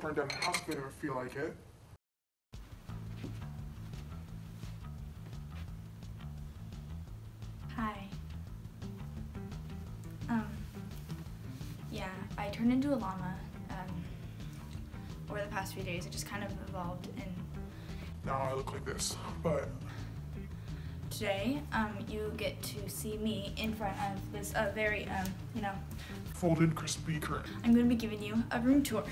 burn down the house if they don't feel like it. Hi. Um, yeah, I turned into a llama um, over the past few days. It just kind of evolved, and Now I look like this, but today um, you get to see me in front of this uh, very, um, you know, folded crispy current. I'm going to be giving you a room tour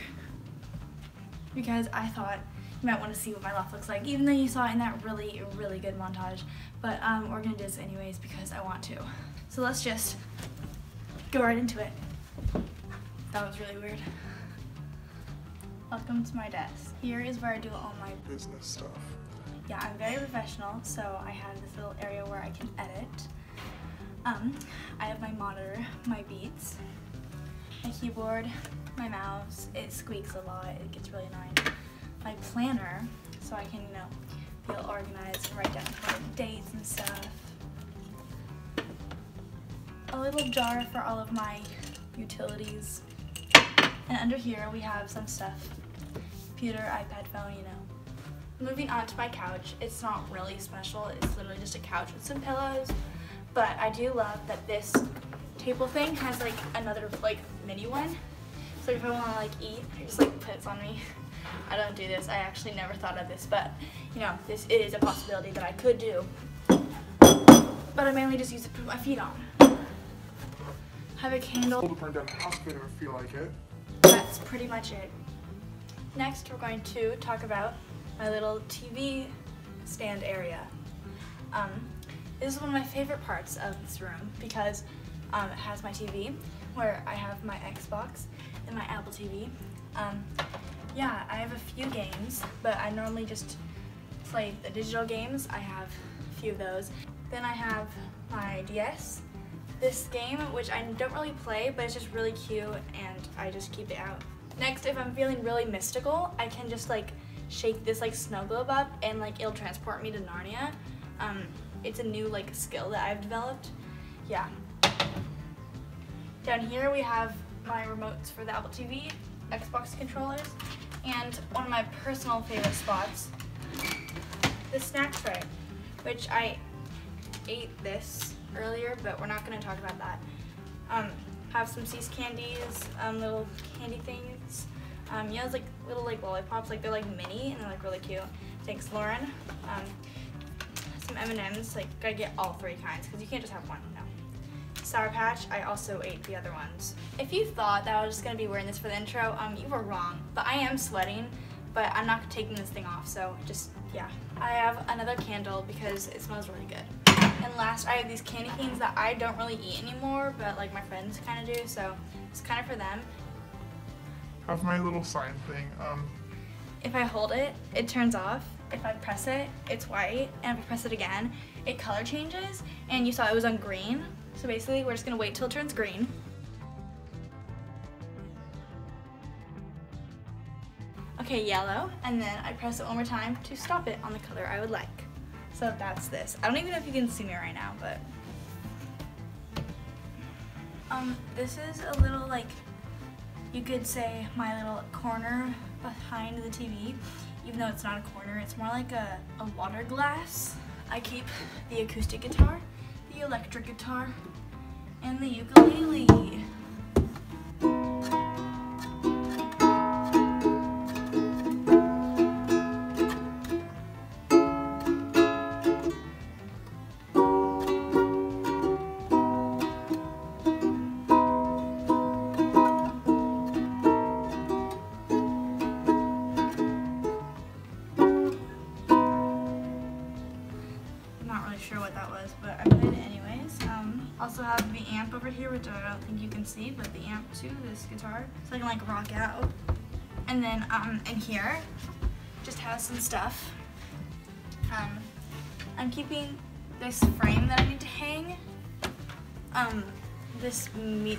because I thought you might want to see what my loft looks like, even though you saw it in that really, really good montage. But um, we're going to do this anyways because I want to. So let's just go right into it. That was really weird. Welcome to my desk. Here is where I do all my Business stuff. yeah, I'm very professional, so I have this little area where I can edit. Um, I have my monitor, my beats, my keyboard, my mouse. It squeaks a lot. It gets really annoying. My planner, so I can, you know, feel organized and write down important dates and stuff. A little jar for all of my utilities. And under here we have some stuff. Computer, iPad, phone, you know. Moving on to my couch, it's not really special. It's literally just a couch with some pillows. But I do love that this table thing has like another like mini one. So if I want to like eat, I just like put it on me. I don't do this. I actually never thought of this, but you know, this is a possibility that I could do. But I mainly just use it to put my feet on. Have a candle. Fold burn down the house if feel like it. That's pretty much it. Next, we're going to talk about my little TV stand area. Um, this is one of my favorite parts of this room because um, it has my TV where I have my Xbox and my Apple TV. Um, yeah, I have a few games, but I normally just play the digital games. I have a few of those. Then I have my DS, this game, which I don't really play, but it's just really cute and I just keep it out. Next, if I'm feeling really mystical, I can just like shake this like snow globe up and like it'll transport me to Narnia. Um, it's a new like skill that I've developed. Yeah. Down here we have my remotes for the Apple TV, Xbox controllers, and one of my personal favorite spots, the snack tray, which I ate this earlier, but we're not going to talk about that. Um, have some See's candies, um, little candy things. Um, yeah, it's like little like lollipops, like they're like mini and they're like really cute. Thanks, Lauren. Um, some M&Ms, like gotta get all three kinds because you can't just have one. No. Sour Patch, I also ate the other ones. If you thought that I was just gonna be wearing this for the intro, um, you were wrong. But I am sweating, but I'm not taking this thing off, so just yeah. I have another candle because it smells really good. And last, I have these candy canes that I don't really eat anymore, but like my friends kind of do, so it's kind of for them. Have my little sign thing. Um, If I hold it, it turns off. If I press it, it's white, and if I press it again, it color changes. And you saw it was on green, so basically we're just gonna wait till it turns green. Okay, yellow, and then I press it one more time to stop it on the color I would like. So that's this. I don't even know if you can see me right now, but. Um, this is a little like, you could say my little corner behind the TV, even though it's not a corner, it's more like a, a water glass. I keep the acoustic guitar, the electric guitar, and the ukulele. Also have the amp over here, which I don't think you can see, but the amp to this guitar, so I can like rock out. And then um, in here, just has some stuff. Um, I'm keeping this frame that I need to hang. Um, this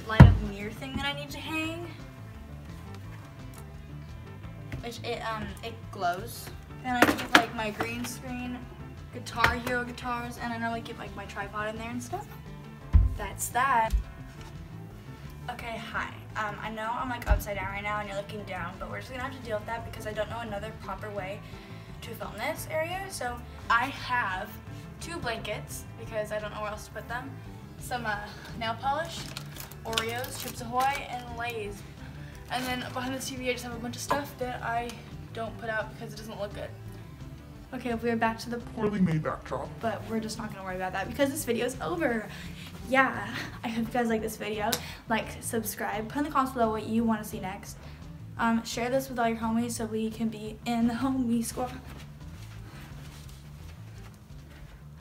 light up mirror thing that I need to hang. Which it um it glows. Then I keep like my green screen, Guitar Hero guitars, and I normally keep like my tripod in there and stuff. That's that. Okay, hi. Um, I know I'm like upside down right now and you're looking down, but we're just gonna have to deal with that because I don't know another proper way to film this area. So I have two blankets because I don't know where else to put them, some uh, nail polish, Oreos, Chips Ahoy, and Lay's. And then behind the TV I just have a bunch of stuff that I don't put out because it doesn't look good. Okay, we're back to the Poorly made backdrop. but we're just not gonna worry about that because this video is over. Yeah, I hope you guys like this video. Like, subscribe, put in the comments below what you want to see next. Um, share this with all your homies so we can be in the homie squad.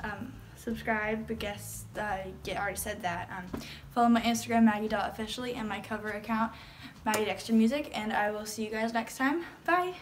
Um, subscribe, I guess I get already said that. Um, follow my Instagram Maggie.officially and my cover account Maggie Dexter Music, and I will see you guys next time. Bye.